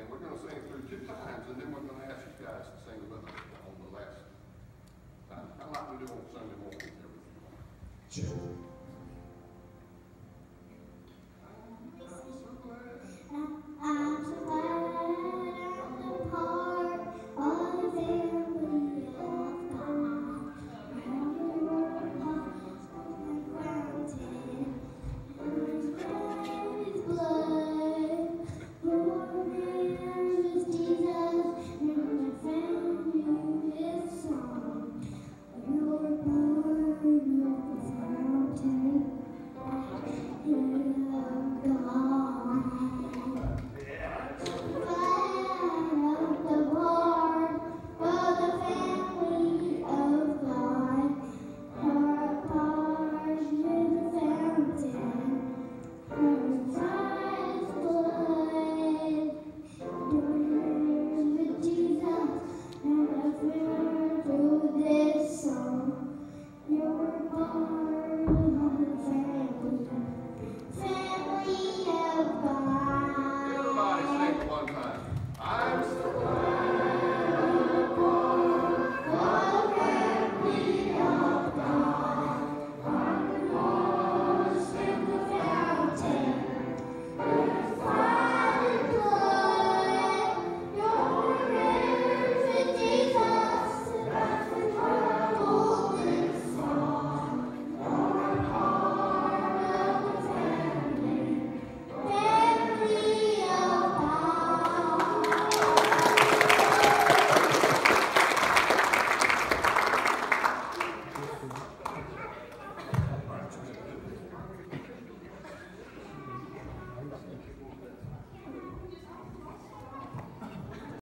And we're gonna sing through two times, and then we're gonna ask you guys to sing with us on the last time, I like to do on Sunday morning every Sure.